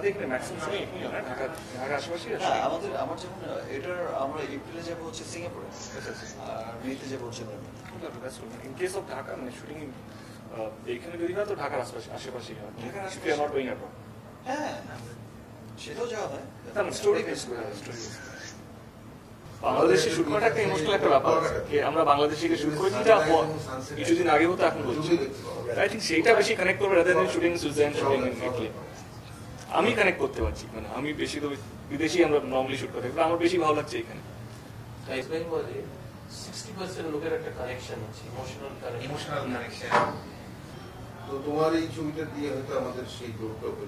আমাদের হয় আমাদের আমার যেমন এটার আমরা এপ্রিলে যাব হচ্ছে সিঙ্গাপুরে আর মেতে যাব হচ্ছে ইন কেস অফ ঢাকা মানে শুটিং এইখানে যদি হয় তো ঢাকার আশেপাশে হয়। ঢাকার If you are not হ্যাঁ সেটাও যাওয়া হয়। স্টোরি বেস করে স্টোরি বাংলাদেশে শুট করাটা একটা ইমোশনাল একটা ব্যাপার। আমরা বাংলাদেশে শুট করেছি কিছুদিন আগে হতো এখন বলছি আই থিঙ্ক সেইটা বেশি কানেক্ট করবে rather than shooting Switzerland shooting in Italy আমি কানেক্ট করতে পারছি মানে আমি বেশি তো বিদেশি আমরা নর্মালি শুট করতে আমার বেশি ভালো লাগছে এখানে। সিক্সটি পার্সেন্ট লোকের একটা কানেকশন আছে ইমোশনাল কানেকশন ইমোশনাল কানেকশন তো তোমার এই ছবিটা দিয়ে হয়তো আমাদের সেই হবে।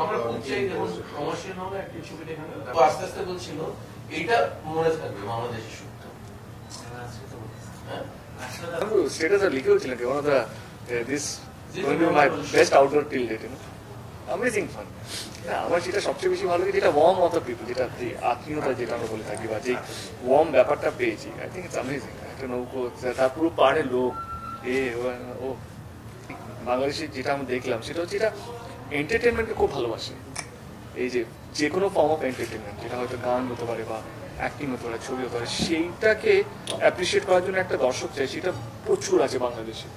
আমরা কমার্শিয়াল হবে একটা ছবি দেখানো তো আস্তে আস্তে বলছিল এইটা মনে থাকবে বাংলাদেশের শুটটা হ্যাঁ? স্টেটাস আর লিখেও ছিলেন one of the this going to my best outdoor till date you know amazing fun আমার যেটা সবচেয়ে বেশি ভালো যেটা ওয়ার্ম অফ দ্য পিপল যেটা যে আত্মীয়তা যেটা আমরা বলে থাকি, বা যে ওয়ার্ম ব্যাপারটা পেয়েছি আই থিঙ্ক ইটস অ্যামেজিং একটা নৌকো তার পুরো পাহাড়ের লোক, এ, ও- বাংলাদেশে যেটা আমরা দেখলাম, সেটা হচ্ছে এটা এন্টারটেনমেন্টকে খুব ভালোবাসে। এই যে যে কোনো ফর্ম অফ এন্টারটেনমেন্ট যেটা হয়তো গান হতে পারে বা অ্যাক্টিং হতে পারে, ছবি হতে পারে, সেইটাকে অ্যাপ্রিসিয়েট করার জন্য একটা দর্শক চাই, সেটা প্রচুর আছে বাংলাদেশে।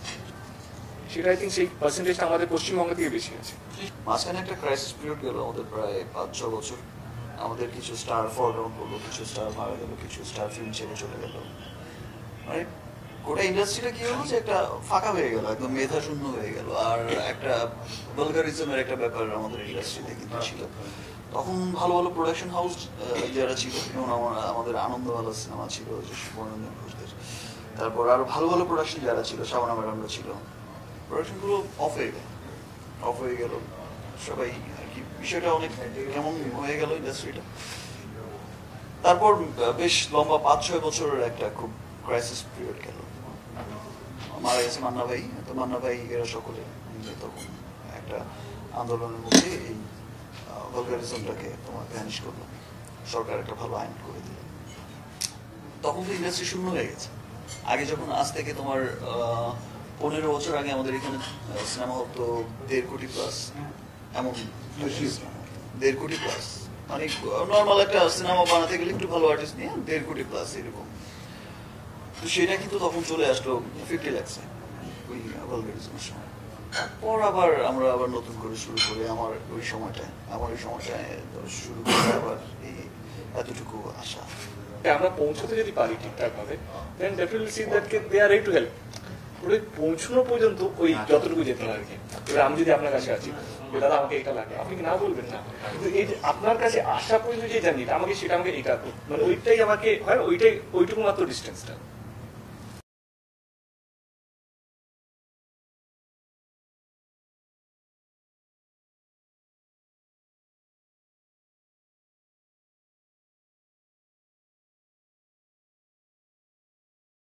সেটা আই থিঙ্ক সেই পার্সেন্টেজটা আমাদের পশ্চিমবঙ্গ থেকে বেশি আছে। মাঝখানে একটা ক্রাইসিস পিরিয়ড গেল আমাদের প্রায় পাঁচ, ছ বছর। আমাদের কিছু স্টার ফল ডাউন কিছু স্টার মারা গেল, কিছু স্টার ফিল্ম ছেড়ে চলে গেল। মানে গোটা ইন্ডাস্ট্রিটা কি হলো যে একটা ফাঁকা হয়ে গেল, একদম মেধা শূন্য হয়ে গেল। আর একটা বলগারিজমের একটা ব্যাপার আমাদের ইন্ডাস্ট্রিতে কিন্তু ছিল। তখন ভালো ভালো প্রোডাকশন হাউস যারা ছিল, যেমন আমাদের আনন্দবালা সিনেমা ছিল, যে ঘোষদের। তারপর আরও ভালো ভালো প্রোডাকশন যারা ছিল শাবানা ম্যাডামরা ছিল। প্রোডাকশনগুলো অফ হয়ে গেল। অফ হয়ে গেল। সবাই আর কি বিষয়টা অনেক কেমন হয়ে গেল ইন্ডাস্ট্রিটা তারপর বেশ লম্বা পাঁচ ছয় বছরের একটা খুব ক্রাইসিস পিরিয়ড গেল। মারা গেছে মান্না ভাই। তো মান্না ভাই, এরা সকলে তখন একটা আন্দোলনের মধ্যে এই ভলগারিজমটাকে তোমার ভ্যানিশ করল। সরকার একটা ভালো আইন করে দিল। তখন তো ইন্ডাস্ট্রি শূন্য হয়ে গেছে। আগে যখন আজ থেকে তোমার পনেরো বছর আগে আমাদের এখানে সিনেমা হল তো দেড় কোটি প্লাস এমন দেড় কোটি প্লাস মানে নর্মাল একটা সিনেমা বানাতে গেলে একটু ভালো আর্টিস্ট নিয়ে দেড় কোটি প্লাস এরকম। তো সেটা কিন্তু তখন চলে আসলো ফিফটি ল্যাক্সে ওই ভলগারিজমের সময়। তারপর আবার আমরা আবার নতুন করে শুরু করে আমার ওই সময়টায় আমার ওই সময়টায় শুরু করে আবার এই এতটুকু আশা। আমরা পৌঁছতে যদি পারি ঠিকঠাক ভাবে then definitely see that K they are ready to help ওই পৌঁছানো পর্যন্ত ওই যতটুকু যেতে হয় আর কি। এবার আমি যদি আপনার কাছে আছি দাদা আমাকে এটা লাগে। আপনি কি না বলবেন না? কিন্তু এই যে আপনার কাছে আসা পর্যন্ত যে জানি আমাকে সেটা আমাকে এটা মানে ওইটাই আমাকে হয় ওইটাই ওইটুকু মাত্র ডিস্টেন্সটা